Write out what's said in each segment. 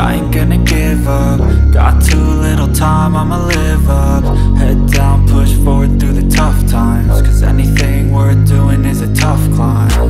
I ain't gonna give up. Got too little time, I'ma live up. Head down, push forward through the tough times. Cause anything worth doing is a tough climb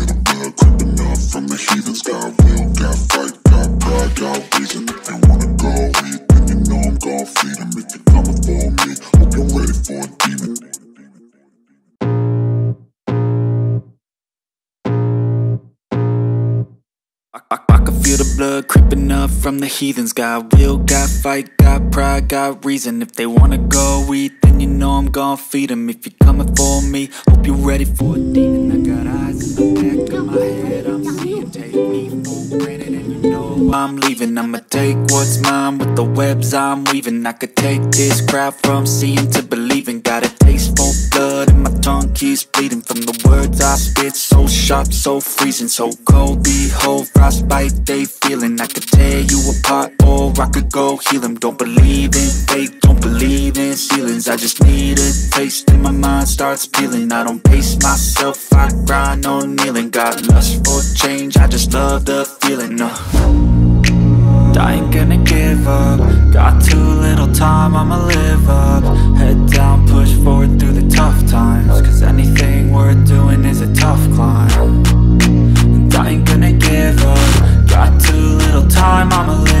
reason If they wanna go eat, then you know I'm gon' feed them If you're coming for me, hope you're ready for a demon I, I, I can feel the blood creeping up from the heathens. Got will, got fight, got pride, got reason. If they wanna go eat, then you know I'm gon' feed them If you're coming for me, hope you're ready for a demon. I got eyes I'm leaving. I'ma take what's mine with the webs I'm weaving. I could take this crowd from seeing to believing. Got a taste for blood and my tongue keeps bleeding From the words I spit, so sharp, so freezing So cold, behold, frostbite they feeling. I could tear you apart or I could go heal them Don't believe in fate, don't believe in ceilings. I just need a taste and my mind starts peeling. I don't pace myself, I grind on kneeling. Got lust for change, I just love the feeling uh. I ain't gonna give up. Got too little time, I'ma live up. Head down, push forward through the tough times. Cause anything worth doing is a tough climb. And I ain't gonna give up. Got too little time, I'ma live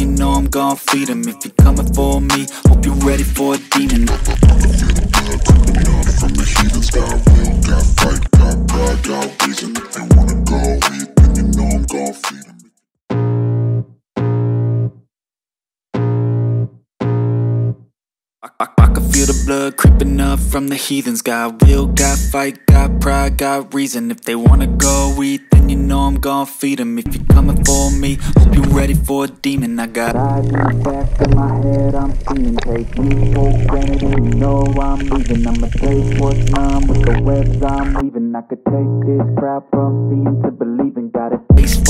you know I'm gon' feed them If you're coming for me, hope you're ready for a demon. Got will, got fight, got pride, got reason. If they wanna go feel the blood creeping up from the heathens. Got will, got fight, got pride, got reason. If they wanna go eat, then you know I'm gon' feed them If you're coming for me, hope you're ready for a demon. I got eyes in back of my head, I'm seeing Take me for granted you know I'm leaving. I'ma take what's mine with the webs I'm weaving. I could take this crowd from seeing to believing. Got a for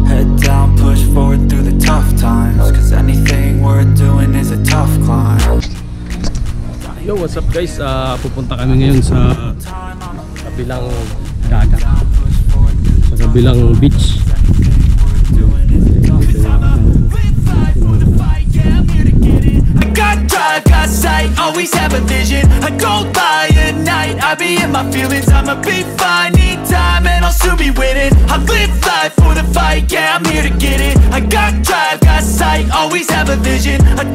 Yo, what's up guys? Ah, pupunta kami ngayon sa kabilang dagat. kabilang beach. Always have a vision I don't lie at night, I be in my feelings I'ma be fine, need time and I'll soon be winning I live life for the fight, yeah I'm here to get it I got drive, got sight, always have a vision I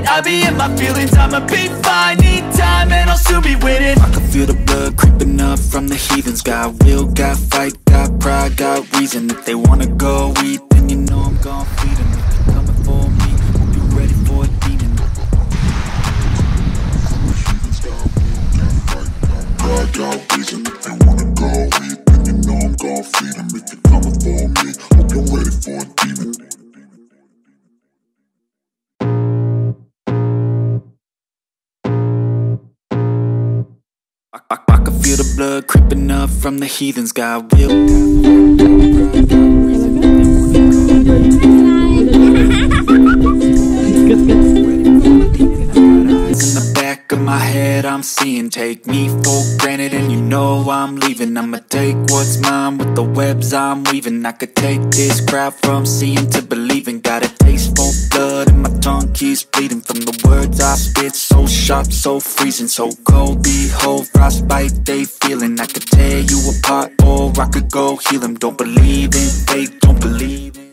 at night, I be in my feelings. I'ma be fine, need time and I'll soon be winning. I can feel the blood creeping up from the heathens. Got will, got fight, got pride, got reason. If they wanna go eat, then you know I'm gon' feed them If they're coming for me, hope you ready for a demon. Pride got reason I, I, I can feel the blood creeping up from the heathens. Got will, In the back of my head I'm seeing. Take me for granted and you know I'm leaving. I'ma take what's mine with the webs I'm weaving. I could take this crowd from seeing to believing. Got a taste for blood my bleeding From the words I spit. So sharp, so freezing So cold, behold, frostbite they feeling. I could tear you apart or I could go heal 'em. Don't believe in fate, don't believe